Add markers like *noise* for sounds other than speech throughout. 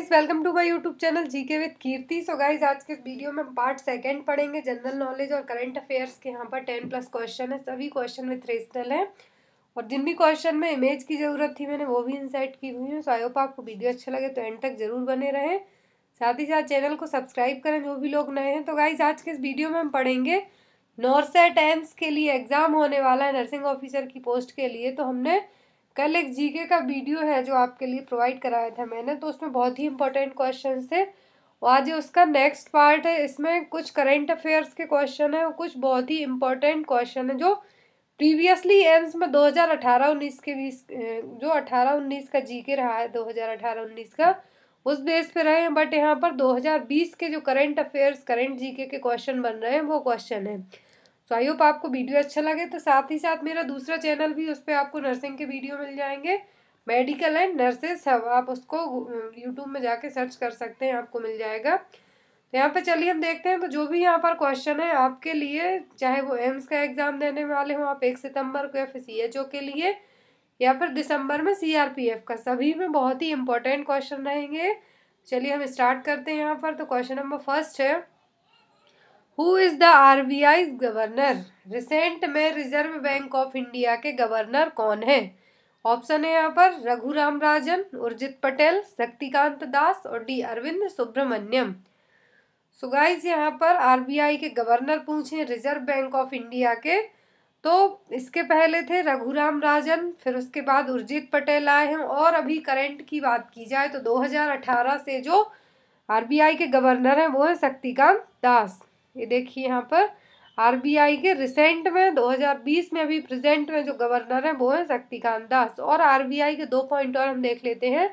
Guys welcome to my YouTube channel GK with Kirti so guys आज के video में part second पढ़ेंगे general knowledge और current affairs के यहाँ पर टेन प्लस क्वेश्चन है, सभी क्वेश्चन विथ रीजनल है। और जिन भी क्वेश्चन में इमेज की ज़रूरत थी, मैंने वो भी इंसाइट की हुई है। सो आई होप आपको वीडियो अच्छा लगे तो एंड तक ज़रूर बने रहें। साथ ही साथ चैनल को सब्सक्राइब करें, जो भी लोग नए हैं। तो गाइज़ आज के इस वीडियो में हम पढ़ेंगे नॉर्सेट एम्स के लिए एग्ज़ाम होने वाला है नर्सिंग ऑफिसर की पोस्ट के लिए। तो हमने कल एक जीके का वीडियो है जो आपके लिए प्रोवाइड कराया था मैंने तो उसमें बहुत ही इंपॉर्टेंट क्वेश्चन थे। आज उसका नेक्स्ट पार्ट है, इसमें कुछ करेंट अफेयर्स के क्वेश्चन है और कुछ बहुत ही इंपॉर्टेंट क्वेश्चन है, जो प्रीवियसली एम्स में 2018-19 के बीच जो 18-19 का जीके रहा है 2018-19 का, उस बेस पे रहे हैं बट यहाँ पर 2020 के जो करंट अफेयर्स करंट जीके के क्वेश्चन बन रहे हैं, वो क्वेश्चन है। तो आई होप आपको वीडियो अच्छा लगे तो साथ ही साथ मेरा दूसरा चैनल भी, उस पर आपको नर्सिंग के वीडियो मिल जाएँगे। मेडिकल एंड नर्सेज सब आप उसको यूट्यूब में जाके सर्च कर सकते हैं, आपको मिल जाएगा। तो यहाँ पे चलिए, हम देखते हैं तो जो भी यहाँ पर क्वेश्चन है आपके लिए, चाहे वो एम्स का एग्ज़ाम देने वाले हों आप एक सितंबर को या फिर सी के लिए, या फिर दिसंबर में सी आर पी एफ़ का, सभी में बहुत ही इंपॉर्टेंट क्वेश्चन रहेंगे। चलिए, हम स्टार्ट करते हैं यहाँ पर तो क्वेश्चन नंबर फ़र्स्ट है। Who is the R B I governor recent में रिज़र्व बैंक ऑफ़ इंडिया के गवर्नर कौन है? ऑप्शन है यहाँ पर रघुराम राजन, उर्जित पटेल, शक्तिकांत दास और D Arvind Subramanian. So guys यहाँ पर आरबीआई के गवर्नर पूछे रिज़र्व बैंक ऑफ़ इंडिया के। तो इसके पहले थे रघुराम राजन, फिर उसके बाद उर्जित पटेल आए हैं और अभी करंट की बात की जाए तो 2018 से जो आरबीआई के गवर्नर हैं वो है शक्तिकांत दास। ये देखिए यहाँ पर, आरबीआई के रिसेंट में 2020 में अभी प्रेजेंट में जो गवर्नर है वो है शक्तिकांत दास और आरबीआई के दो पॉइंट और हम देख लेते हैं।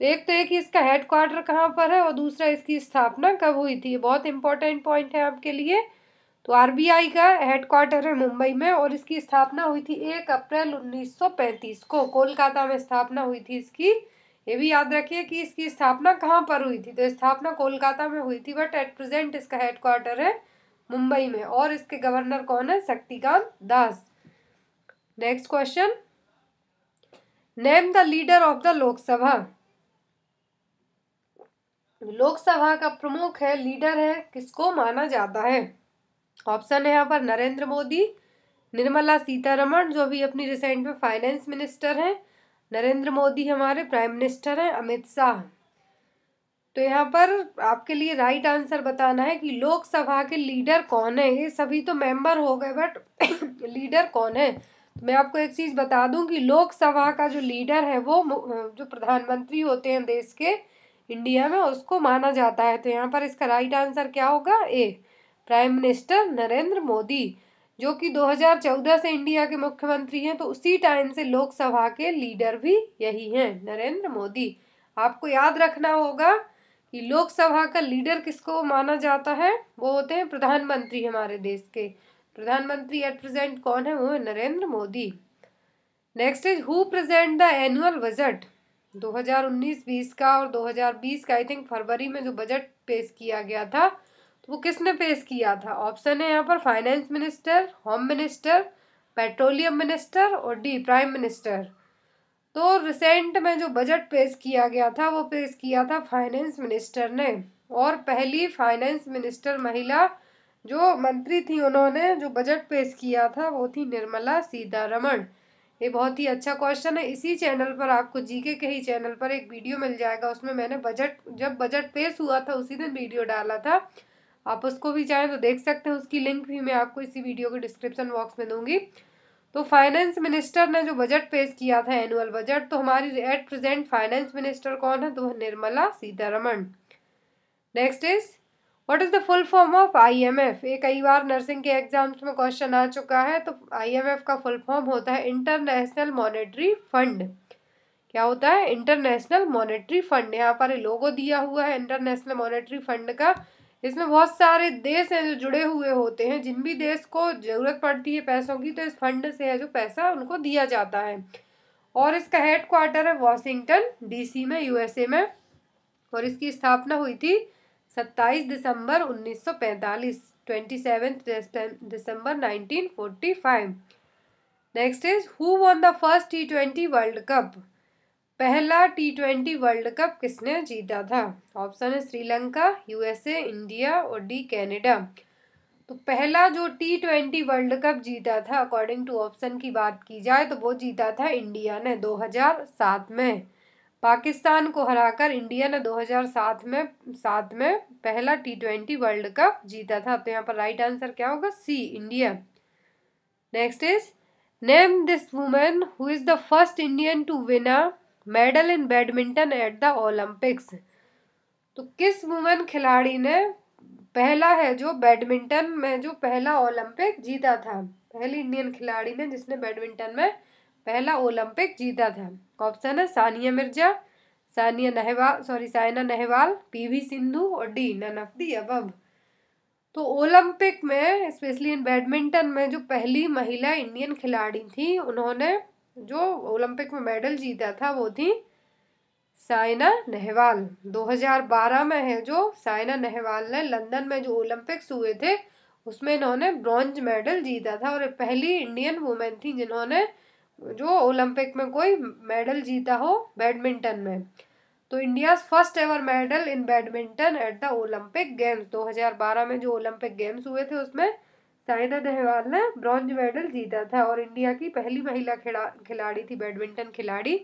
तो एक तो एक इसका हेडक्वार्टर कहाँ पर है और दूसरा इसकी स्थापना कब हुई थी। बहुत इंपॉर्टेंट पॉइंट है आपके लिए। तो आरबीआई का हेडक्वार्टर है मुंबई में और इसकी स्थापना हुई थी एक अप्रैल 1935 को। कोलकाता में स्थापना हुई थी इसकी। ये भी याद रखिए कि इसकी स्थापना कहाँ पर हुई थी। तो स्थापना कोलकाता में हुई थी, बट एट प्रेजेंट इसका हेडक्वार्टर है मुंबई में और इसके गवर्नर कौन है? Shaktikanta Das. Next question name the leader of the Lok Sabha Lok Sabha का प्रमुख है लीडर है, किसको माना जाता है? ऑप्शन है यहाँ पर नरेंद्र मोदी, निर्मला सीतारमण, जो भी अपनी रिसेंट में फाइनेंस मिनिस्टर हैं नरेंद्र मोदी हमारे प्राइम मिनिस्टर हैं, अमित शाह तो यहाँ पर आपके लिए राइट आंसर बताना है कि लोकसभा के लीडर कौन है? ये सभी तो मेंबर हो गए, बट *coughs* लीडर कौन है? तो मैं आपको एक चीज़ बता दूँ कि लोकसभा का जो लीडर है, वो जो प्रधानमंत्री होते हैं देश के, इंडिया में, उसको माना जाता है। तो यहाँ पर इसका राइट आंसर क्या होगा? A, prime minister Narendra Modi. जो कि 2014 से इंडिया के मुख्यमंत्री हैं तो उसी टाइम से लोकसभा के लीडर भी यही हैं, नरेंद्र मोदी। आपको याद रखना होगा कि लोकसभा का लीडर किसको माना जाता है? वो होते हैं प्रधानमंत्री हमारे देश के। प्रधानमंत्री एट प्रेजेंट कौन है? वो है Narendra Modi. Next is who present the annual budget 2019-20 का और 2020 का आई थिंक फरवरी में जो बजट पेश किया गया था वो किसने पेश किया था? ऑप्शन है यहाँ पर finance minister home minister petroleum minister और डी प्राइम मिनिस्टर तो रिसेंट में जो बजट पेश किया गया था, वो पेश किया था फाइनेंस मिनिस्टर ने. और पहली फाइनेंस मिनिस्टर महिला जो मंत्री थी उन्होंने, जो बजट पेश किया था, वो थी निर्मला सीतारमण. ये बहुत ही अच्छा क्वेश्चन है। इसी चैनल पर आपको जीके के ही चैनल पर एक वीडियो मिल जाएगा। उसमें मैंने बजट जब बजट पेश हुआ था, उसी दिन वीडियो डाला था। आप उसको भी चाहें तो देख सकते हैं, उसकी लिंक भी मैं आपको इसी वीडियो के डिस्क्रिप्शन बॉक्स में दूँगी। तो फाइनेंस मिनिस्टर ने जो बजट पेश किया था एनुअल बजट तो हमारी एट प्रेजेंट फाइनेंस मिनिस्टर कौन है? तो Nirmala Sitharaman. Next is what is the full form of IMF ये कई बार नर्सिंग के एग्ज़ाम्स में क्वेश्चन आ चुका है तो आईएमएफ का फुल फॉर्म होता है इंटरनेशनल मॉनेटरी फंड क्या होता है? इंटरनेशनल मॉनेटरी फंड यहाँ पर लोगो दिया हुआ है इंटरनेशनल मॉनेटरी फंड का। इसमें बहुत सारे देश हैं जो जुड़े हुए होते हैं। जिन भी देश को ज़रूरत पड़ती है पैसों की तो इस फंड से है जो पैसा उनको दिया जाता है। और इसका हेड क्वार्टर है वॉशिंगटन डीसी में यूएसए में। और इसकी स्थापना हुई थी 27 दिसंबर 1945 27 दिसंबर 1945 next is who won the first T twenty world cup पहला टी ट्वेंटी वर्ल्ड कप किसने जीता था? ऑप्शन है श्रीलंका यूएसए इंडिया और डी कनाडा तो पहला जो टी ट्वेंटी वर्ल्ड कप जीता था अकॉर्डिंग टू ऑप्शन की बात की जाए तो वो जीता था इंडिया ने 2007 में. पाकिस्तान को हराकर इंडिया ने 2007 में, सात में पहला टी ट्वेंटी वर्ल्ड कप जीता था. तो यहाँ पर राइट आंसर क्या होगा? C India next is name this women who is the first Indian to win a medal in badminton at the Olympics. तो किस वुमेन खिलाड़ी ने पहला है जो बैडमिंटन में जो पहला ओलंपिक जीता था? पहली इंडियन खिलाड़ी ने जिसने बैडमिंटन में पहला ओलंपिक जीता था। ऑप्शन है सानिया मिर्ज़ा, सानिया नेहवाल सॉरी साइना नेहवाल पीवी सिंधु और डी नन ऑफ़ दी अब तो ओलंपिक में, स्पेशली इन बैडमिंटन में जो पहली महिला इंडियन खिलाड़ी थी, उन्होंने जो ओलंपिक में मेडल जीता था वो थी साइना नेहवाल। 2012 में है जो साइना नेहवाल ने लंदन में जो ओलंपिक्स हुए थे, उसमें इन्होंने ब्रॉन्ज मेडल जीता था और पहली इंडियन वुमेन थी जिन्होंने जो ओलंपिक में कोई मेडल जीता हो बैडमिंटन में। तो India first ever medal in badminton at the Olympic games. 2012 में जो ओलंपिक गेम्स हुए थे उसमें साइना नेहवाल ने ब्रॉन्ज मेडल जीता था और इंडिया की पहली महिला खिलाड़ी थी, बैडमिंटन खिलाड़ी।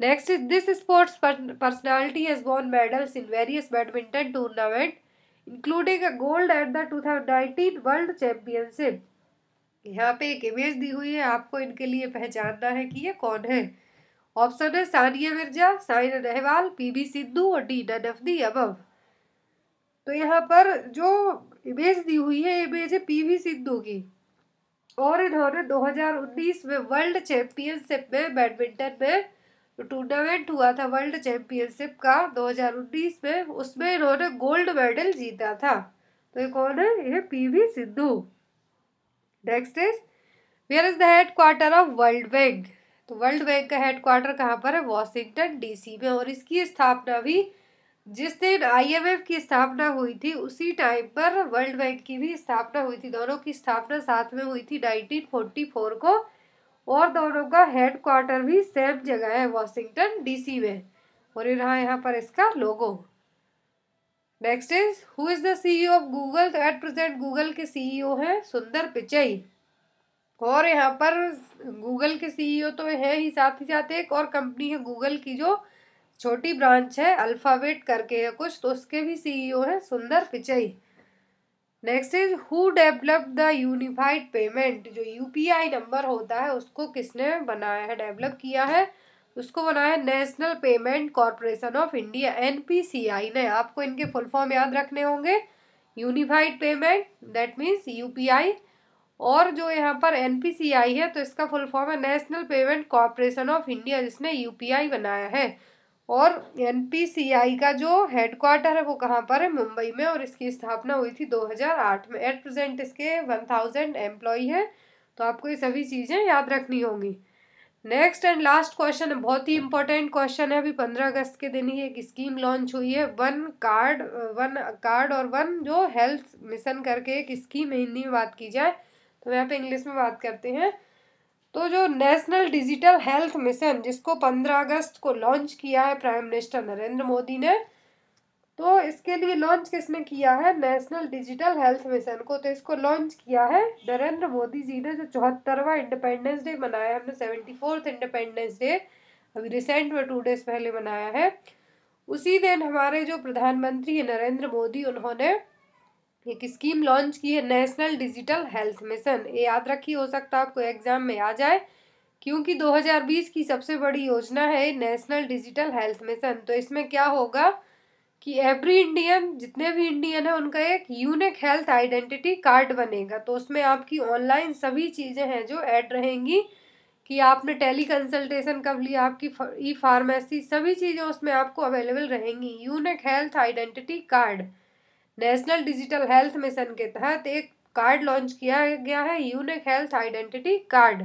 Next is this sports personality has won medals in various badminton tournament including a gold at the 2019 world championship यहाँ पे एक इमेज दी हुई है, आपको इनके लिए पहचानना है कि ये कौन है। ऑप्शन है सानिया मिर्ज़ा, साइना नेहवाल पीवी सिद्धू और D none of the above तो यहाँ पर जो इमेज दी हुई है इमेज है पीवी सिंधु की। और इन्होंने 2019 में वर्ल्ड चैंपियनशिप में बैडमिंटन में टूर्नामेंट हुआ था वर्ल्ड चैंपियनशिप का 2019 में, उसमें इन्होंने गोल्ड मेडल जीता था। तो ये कौन है? ये PV Sindhu next is where is the headquarter of world bank तो वर्ल्ड बैंक का हेड क्वार्टर कहाँ पर है? वॉशिंगटन डीसी में। और इसकी स्थापना भी जिस दिन आईएमएफ की स्थापना हुई थी, उसी टाइम पर वर्ल्ड बैंक की भी स्थापना हुई थी। दोनों की स्थापना साथ में हुई थी। 1944 को और दोनों का हेड क्वार्टर भी सेम जगह है वॉशिंगटन डीसी में। और ये रहा यहाँ पर इसका logo next is who is the CEO of Google तो एट प्रेजेंट गूगल के सीईओ हैं सुंदर पिचई। और यहाँ पर गूगल के सीईओ तो है ही साथ ही साथ एक और कंपनी है गूगल की जो छोटी ब्रांच है अल्फ़ावेट करके है कुछ तो उसके भी सीईओ है Sundar Pichai next is who develop the unified payment जो यूपीआई नंबर होता है, उसको किसने बनाया है डेवलप किया है? उसको बनाया है national payment corporation of India NPCI ने। आपको इनके फुल फॉर्म याद रखने होंगे। Unified payment that means UPI और जो यहाँ पर एनपीसीआई है तो इसका फुल फॉर्म है national payment corporation of India जिसने यूपीआई बनाया है। और एनपीसीआई का जो हेडक्वार्टर है वो कहाँ पर है? मुंबई में और इसकी स्थापना हुई थी 2008 में। एट प्रेजेंट इसके 1000 थाउज़ेंड एम्प्लॉय हैं। तो आपको ये सभी चीज़ें याद रखनी होंगी। नेक्स्ट एंड लास्ट क्वेश्चन है बहुत ही इंपॉर्टेंट क्वेश्चन है। अभी पंद्रह अगस्त के दिन ही एक स्कीम लॉन्च हुई है। वन कार्ड वन कार्ड और वन जो हेल्थ मिशन करके एक स्कीम हिंदी में बात की जाए तो यहाँ पे इंग्लिश में बात करते हैं। तो जो नेशनल डिजिटल हेल्थ मिशन, जिसको 15 अगस्त को लॉन्च किया है प्राइम मिनिस्टर नरेंद्र मोदी ने तो इसके लिए लॉन्च किसने किया है? नेशनल डिजिटल हेल्थ मिशन को तो इसको लॉन्च किया है नरेंद्र मोदी जी ने, जो चौहत्तरवा इंडिपेंडेंस डे मनाया है। हमने सेवेंटी फोर्थ इंडिपेंडेंस डे अभी रिसेंट में टू डेज़ पहले मनाया है। उसी दिन हमारे जो प्रधानमंत्री है नरेंद्र मोदी, उन्होंने एक स्कीम लॉन्च की है नेशनल डिजिटल हेल्थ मिशन। ये याद रखिए, हो सकता है आपको एग्ज़ाम में आ जाए, क्योंकि 2020 की सबसे बड़ी योजना है नेशनल डिजिटल हेल्थ मिशन। तो इसमें क्या होगा कि एवरी इंडियन जितने भी इंडियन है, उनका एक यूनिक हेल्थ आइडेंटिटी कार्ड बनेगा। तो उसमें आपकी ऑनलाइन सभी चीज़ें हैं जो ऐड रहेंगी, कि आपने टेली कंसल्टेशन कब लिया, आपकी ई फार्मेसी सभी चीज़ें उसमें आपको अवेलेबल रहेंगी। Unique health identity card national digital health mission के तहत एक कार्ड लॉन्च किया गया है, यूनिक हेल्थ आइडेंटिटी कार्ड।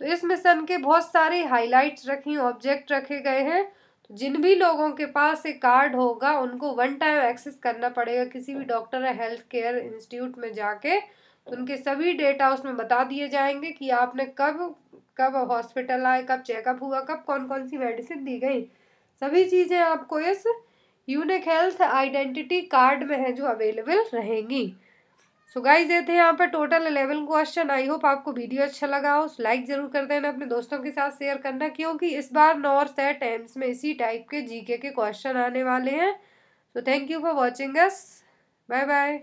तो इस मिशन के बहुत सारे हाइलाइट्स रखी, ऑब्जेक्ट रखे गए हैं। तो जिन भी लोगों के पास एक कार्ड होगा, उनको वन टाइम एक्सेस करना पड़ेगा। किसी भी डॉक्टर या हेल्थ केयर इंस्टीट्यूट में जाके तो उनके सभी डेटा उसमें बता दिए जाएँगे कि आपने कब कब हॉस्पिटल आए, कब चेकअप हुआ, कब कौन कौन सी मेडिसिन दी गई। सभी चीज़ें आपको इस यूनिक हेल्थ आइडेंटिटी कार्ड में है जो अवेलेबल रहेंगी। सो गाइज़ ये थे यहाँ पर total eleven question I hope आपको वीडियो अच्छा लगा हो। लाइक ज़रूर कर देना, अपने दोस्तों के साथ शेयर करना, क्योंकि इस बार नॉर्थ है टेंस में इसी टाइप के जीके के क्वेश्चन आने वाले हैं। So thank you for watching us bye bye